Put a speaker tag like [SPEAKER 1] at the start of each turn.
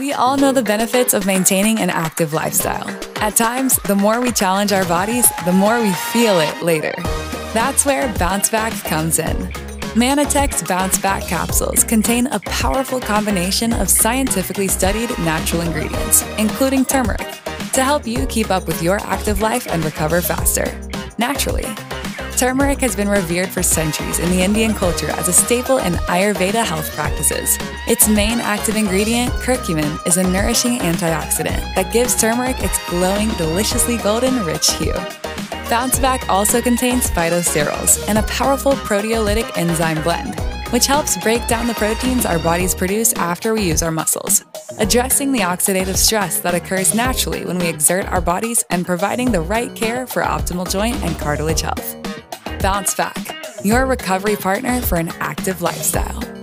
[SPEAKER 1] We all know the benefits of maintaining an active lifestyle. At times, the more we challenge our bodies, the more we feel it later. That's where Bounce Back comes in. Mannatech's Bounce Back capsules contain a powerful combination of scientifically studied natural ingredients, including turmeric, to help you keep up with your active life and recover faster, naturally. Turmeric has been revered for centuries in the Indian culture as a staple in Ayurveda health practices. Its main active ingredient, curcumin, is a nourishing antioxidant that gives turmeric its glowing, deliciously golden, rich hue. Bounce Back also contains phytosterols and a powerful proteolytic enzyme blend, which helps break down the proteins our bodies produce after we use our muscles, addressing the oxidative stress that occurs naturally when we exert our bodies and providing the right care for optimal joint and cartilage health. Bounce Back, your recovery partner for an active lifestyle.